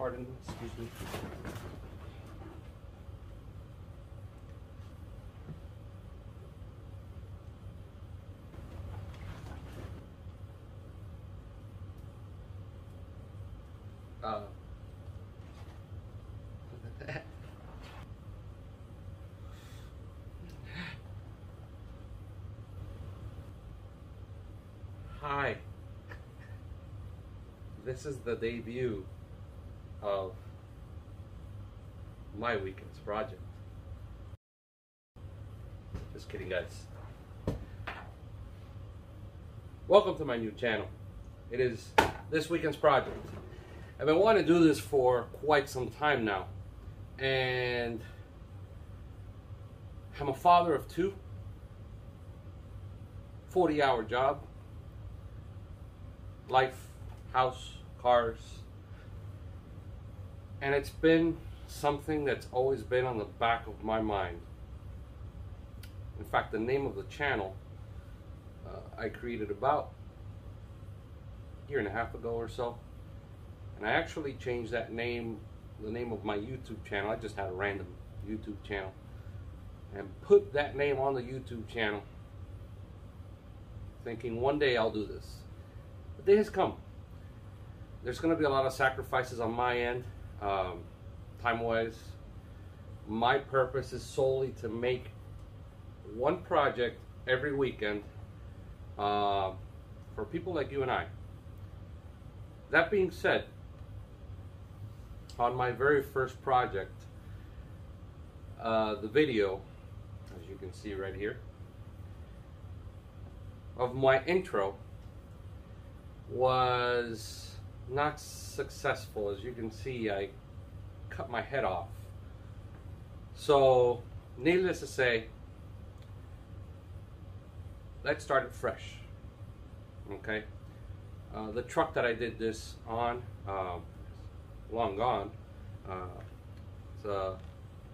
Pardon, excuse me. Uh, Hi. This is the debut of my weekend's project. Just kidding, guys. Welcome to my new channel. It is this weekend's project. I've been wanting to do this for quite some time now. And I'm a father of two, 40 hour job, life, house, cars. And it's been something that's always been on the back of my mind. In fact, the name of the channel uh, I created about a year and a half ago or so. And I actually changed that name, the name of my YouTube channel. I just had a random YouTube channel. And put that name on the YouTube channel thinking one day I'll do this. The day has come. There's going to be a lot of sacrifices on my end, um, time-wise. My purpose is solely to make one project every weekend uh, for people like you and I. That being said, on my very first project, uh, the video, as you can see right here, of my intro was not successful. As you can see, I cut my head off. So, needless to say, let's start it fresh. Okay? Uh, the truck that I did this on, uh, long gone, uh, it's a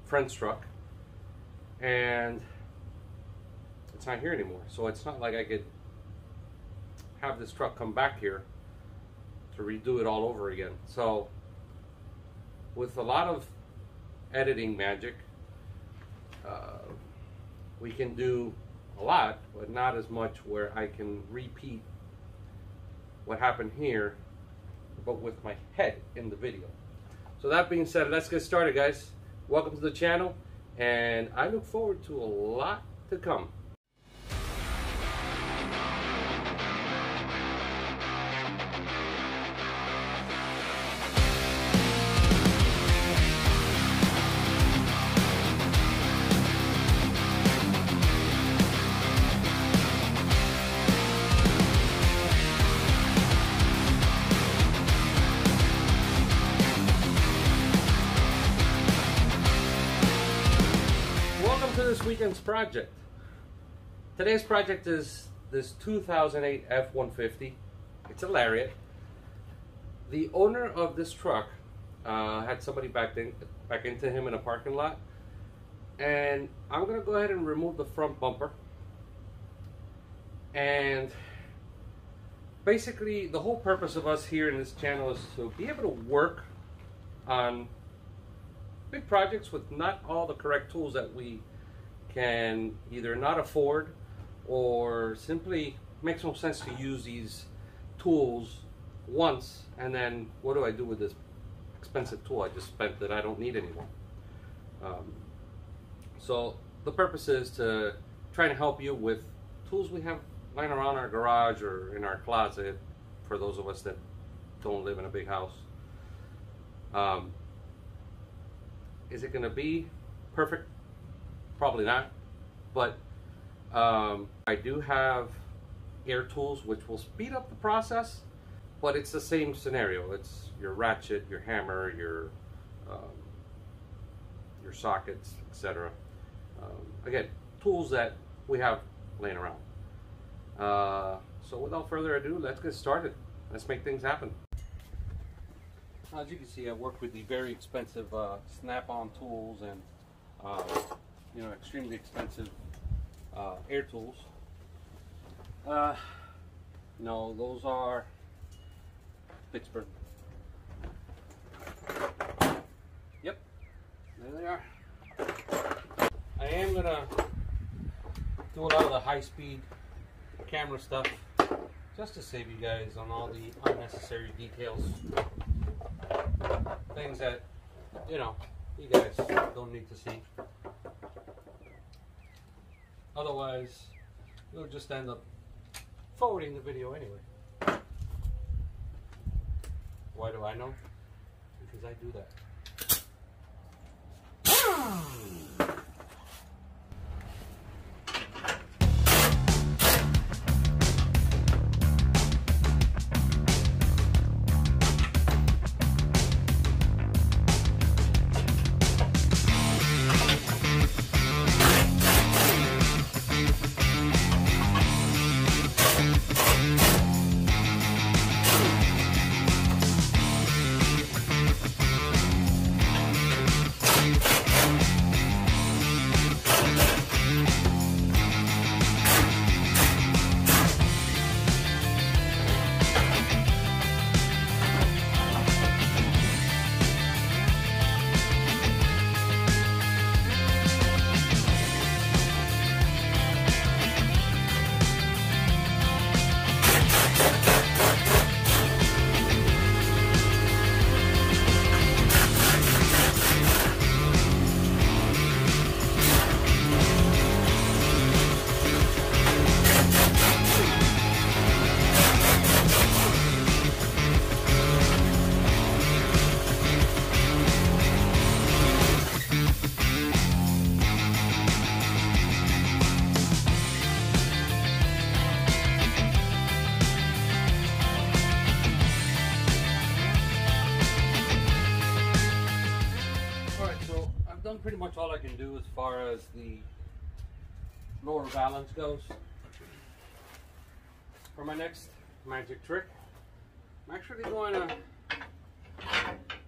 friend's truck, and it's not here anymore. So it's not like I could have this truck come back here to redo it all over again. So with a lot of editing magic, uh, we can do a lot, but not as much where I can repeat what happened here, but with my head in the video. So that being said, let's get started guys. Welcome to the channel, and I look forward to a lot to come. Project. Today's project is this 2008 F-150. It's a Lariat. The owner of this truck uh, had somebody back, in, back into him in a parking lot. And I'm going to go ahead and remove the front bumper. And basically, the whole purpose of us here in this channel is to be able to work on big projects with not all the correct tools that we can either not afford or simply makes no sense to use these tools once and then what do I do with this expensive tool I just spent that I don't need anymore. Um, so the purpose is to try to help you with tools we have lying around our garage or in our closet for those of us that don't live in a big house. Um, is it going to be perfect? Probably not. But um, I do have air tools which will speed up the process, but it's the same scenario. It's your ratchet, your hammer, your um, your sockets, etc. Um, again, tools that we have laying around. Uh, so without further ado, let's get started. Let's make things happen. As you can see, I work with the very expensive uh, Snap-on tools and uh, you know, extremely expensive uh, air tools. Uh, no, those are Pittsburgh. Yep, there they are. I am gonna do a lot of the high-speed camera stuff just to save you guys on all the unnecessary details. Things that, you know, you guys don't need to see. Otherwise, you'll just end up forwarding the video anyway. Why do I know? Because I do that. As far as the lower valance goes. For my next magic trick, I'm actually going to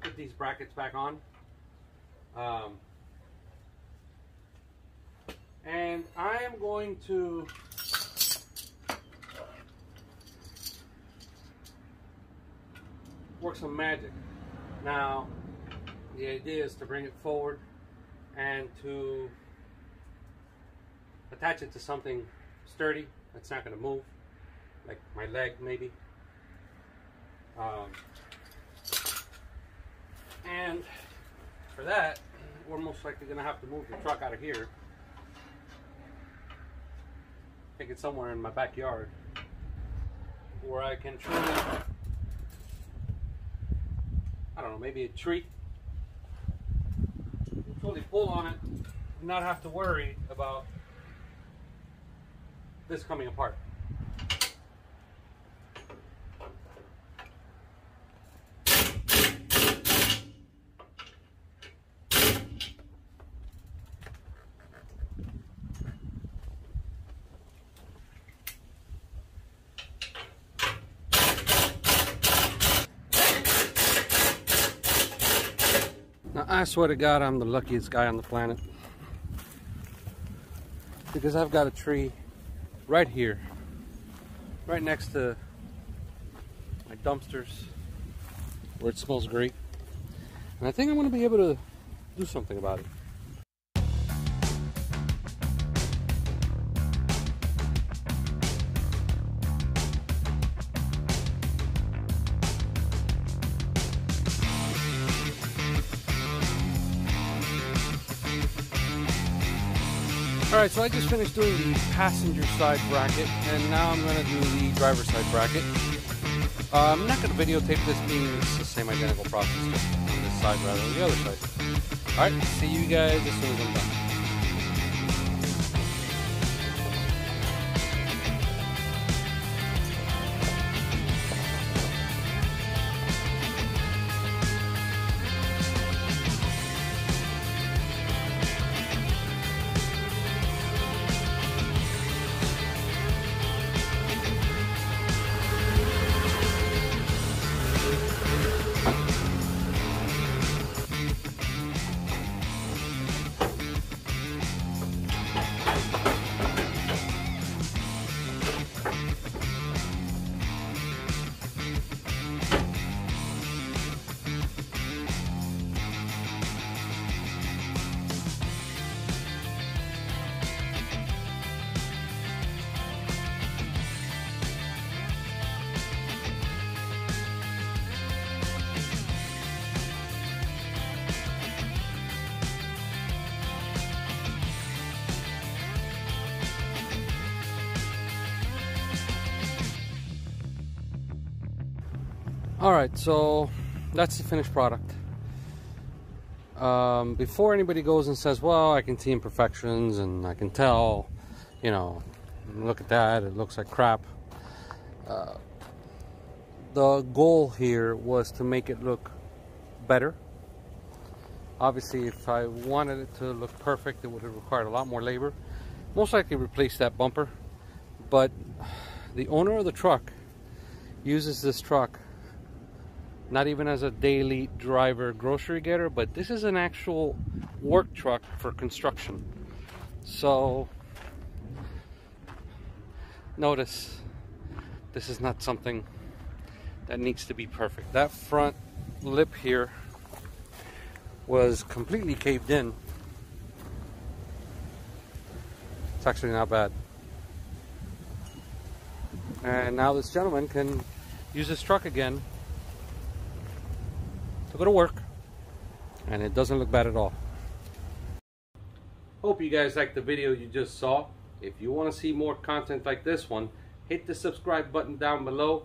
put these brackets back on. Um, and I am going to work some magic. Now, the idea is to bring it forward and to attach it to something sturdy that's not going to move, like my leg maybe. Um, and for that, we're most likely going to have to move the truck out of here, take it somewhere in my backyard where I can truly, I don't know, maybe a tree fully pull on it and not have to worry about this coming apart. Now, I swear to God, I'm the luckiest guy on the planet. Because I've got a tree right here, right next to my dumpsters, where it smells great. And I think I'm going to be able to do something about it. Alright, so I just finished doing the passenger side bracket, and now I'm going to do the driver side bracket. Uh, I'm not going to videotape this being it's the same identical process, just on this side rather than the other side. Alright, see you guys as soon as I'm done. All right, so that's the finished product. Um, before anybody goes and says, well, I can see imperfections and I can tell, you know, look at that, it looks like crap. Uh, the goal here was to make it look better. Obviously, if I wanted it to look perfect, it would have required a lot more labor. Most likely replace that bumper, but the owner of the truck uses this truck not even as a daily driver grocery getter, but this is an actual work truck for construction. So notice this is not something that needs to be perfect. That front lip here was completely caved in. It's actually not bad. And now this gentleman can use his truck again to go to work and it doesn't look bad at all. Hope you guys liked the video you just saw. If you want to see more content like this one, hit the subscribe button down below.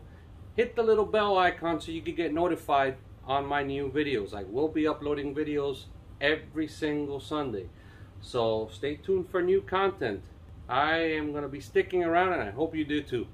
Hit the little bell icon so you can get notified on my new videos. I will be uploading videos every single Sunday. So stay tuned for new content. I am going to be sticking around and I hope you do too.